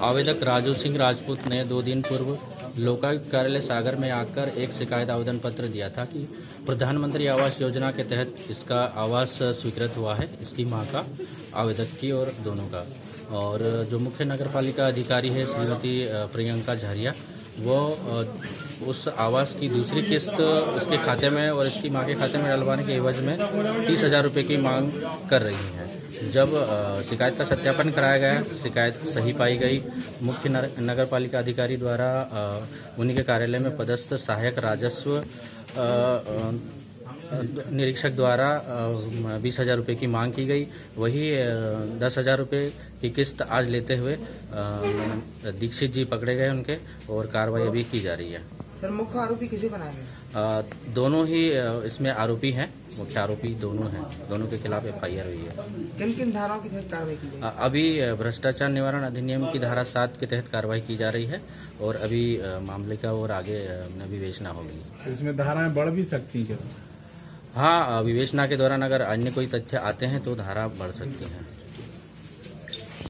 आवेदक राजू सिंह राजपूत ने दो दिन पूर्व लोकायुक्त कार्यालय सागर में आकर एक शिकायत आवेदन पत्र दिया था कि प्रधानमंत्री आवास योजना के तहत इसका आवास स्वीकृत हुआ है। इसकी माँ का, आवेदक की और दोनों का। और जो मुख्य नगर पालिका अधिकारी है, श्रीमती प्रियंका झारिया वो उस आवास की दूसरी किस्त उसके खाते में और इसकी माँ के खाते में डलवाने के एवज में तीस हज़ार रुपये की मांग कर रही है। जब शिकायत का सत्यापन कराया गया, शिकायत सही पाई गई, मुख्य नगर पालिका अधिकारी द्वारा उन्हीं के कार्यालय में पदस्थ सहायक राजस्व निरीक्षक द्वारा बीस हज़ार रुपये की मांग की गई। वही दस हज़ार रुपये की किस्त आज लेते हुए दीक्षित जी पकड़े गए उनके और कार्रवाई अभी की जा रही है। सर मुख्य आरोपी किसे बनाया गया दोनों ही इसमें आरोपी हैं मुख्य आरोपी दोनों हैं। दोनों के खिलाफ एफ़ आई आर हुई है। किन किन धाराओं के तहत कार्रवाई की गई? अभी भ्रष्टाचार निवारण अधिनियम की धारा सात के तहत कार्रवाई की जा रही है और अभी मामले का और आगे विवेचना होगी। तो इसमें धाराएँ बढ़ भी सकती हैं हाँ विवेचना के दौरान अगर अन्य कोई तथ्य आते हैं तो धारा बढ़ सकती है।